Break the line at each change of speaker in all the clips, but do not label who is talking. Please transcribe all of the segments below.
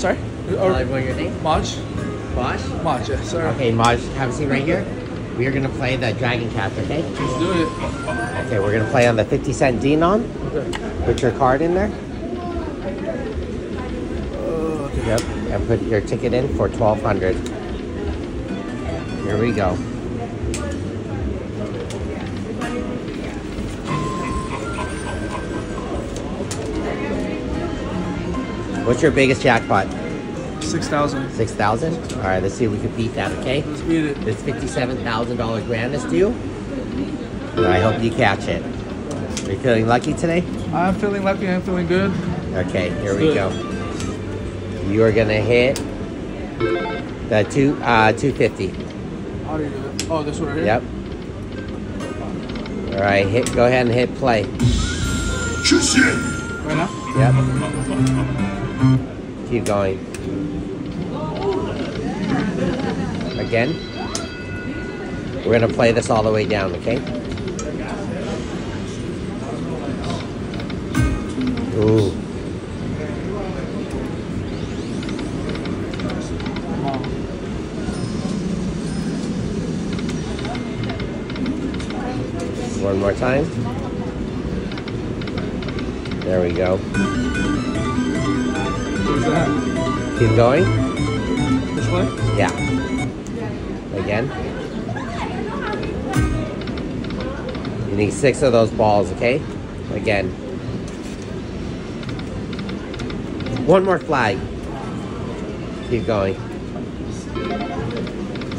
sorry?
Tell
Or
everyone your name.
Maj?
Bosch.
Maj, yes, sir.
Okay, Maj, have a seat right here. We are gonna play the Dragon Cash, okay?
Let's do it.
Okay, we're gonna play on the 50 cent denom.
Okay.
Put your card in there.
Uh, okay.
Yep. And put your ticket in for 1200 Here we go. What's your biggest jackpot?
6,000.
6000 All right, let's see if we can beat that, okay?
Let's beat it.
This $57,000 grand is due. And I hope you catch it. Are you feeling lucky today?
I'm feeling lucky. I'm feeling good.
Okay, here we
Good.
go. You are gonna hit the two uh 250.
How do you do it? Oh, this one right here?
Yep. All right, hit. Go ahead and hit play.
Right now?
Yep. Keep going. Again. We're gonna play this all the way down, okay? Ooh. One more time. There we go. Keep going.
This way?
Yeah. Again. You need six of those balls, okay? Again. One more flag. Keep going.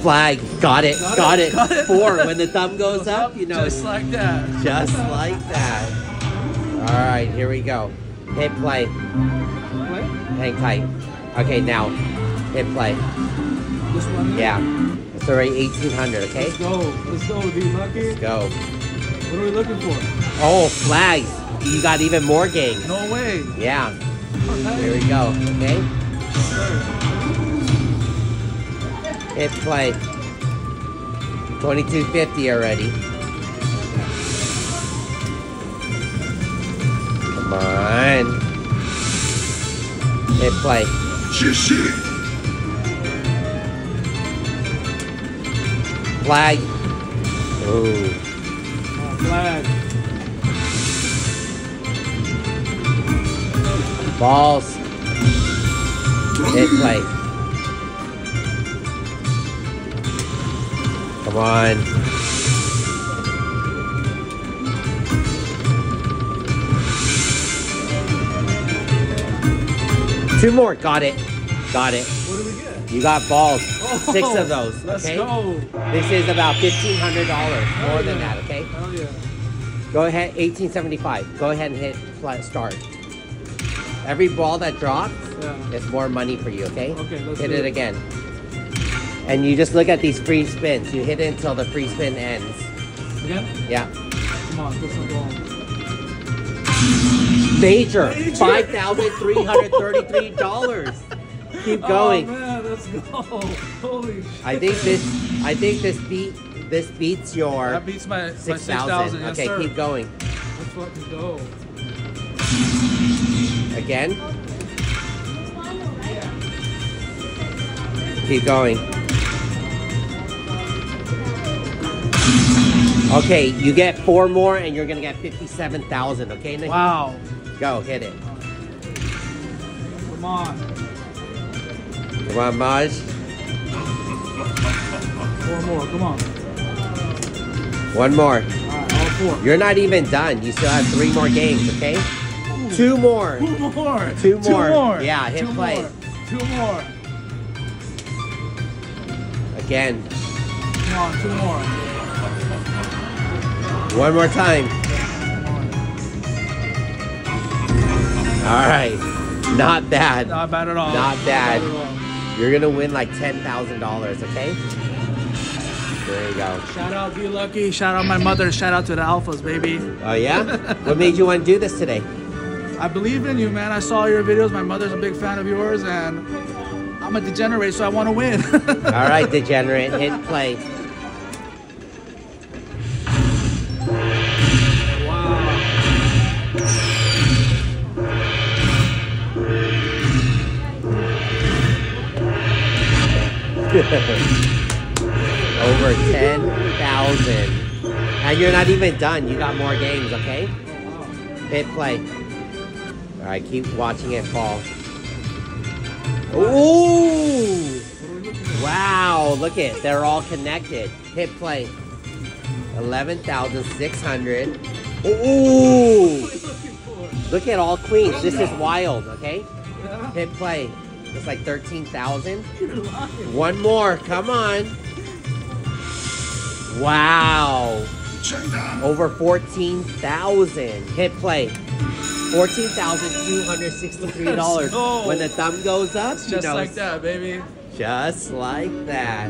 Flag. Got it. Got,
Got
it.
it, got it.
Four. When the thumb goes up, you know.
Just like that.
just like that. All right, here we go. Hit play. Hang tight. Okay, now hit play.
This one?
Yeah. It's already 1800, okay?
Let's go. Let's go, be lucky.
Let's go.
What are we looking for?
Oh, flags. You got even more games.
No way.
Yeah.
Okay.
Here we go. Okay. Hit play. 2250 already. Come on. Hit play. Flag. Ooh.
Oh, flag.
Balls. Hit play. Come on. Two more. Got it. Got it.
What do we get?
You got balls.
Oh,
Six of those.
Let's go.
This is about fifteen hundred dollars more than
yeah.
that. Okay.
Hell yeah.
Go ahead. Eighteen seventy-five. Go ahead and hit flat start. Every ball that drops
Yeah.
is more money for you. Okay.
Okay, let's
hit it
it.
again. And you just look at these free spins. You hit it until the free spin ends.
Again?
Yeah.
Come on, put some ball.
Major.
Major.
Five thousand three hundred thirty-three dollars. Keep going.
Oh man, let's go. Holy shit.
I think this. I think this beat. This beats your
That beats my,
six
6,000.
thousand.
Yes,
okay,
sir.
keep going.
Let's fucking go.
Again. Keep going. Okay, you get four more and you're gonna get 57,000, okay?
Wow.
Go, hit it.
Come on.
Come on, Maj.
Four more. Come on.
One more.
Right, all four.
You're not even done. You still have three more games, okay? Two more.
Two more.
Two more.
Two more.
Yeah, hit
Two
play.
More. Two more.
Again.
Come on, two more.
One more time. All right. Not bad.
Not bad at all.
Not bad.
all.
You're gonna win like ten thousand dollars, okay? There you go.
Shout out D Lucky. Shout out my mother. Shout out to the Alphas, baby.
Oh yeah? what made you want to do this today?
I believe in you, man. I saw your videos. My mother's a big fan of yours, and I'm a degenerate, so I want to win.
All right, degenerate, hit play. Over 10,000. And you're not even done. You got more games, okay? Hit play. All right, keep watching it fall. Ooh! Wow, look at it. They're all connected. Hit play. 11,600. Ooh! Look at all queens. This is wild, okay? Hit play. It's like 13,000. One more. Come on. Wow. Over 14,000. Hit play. $14,263.
Let's.
When the thumb goes up, you
Just
know,
like that, baby.
just like that.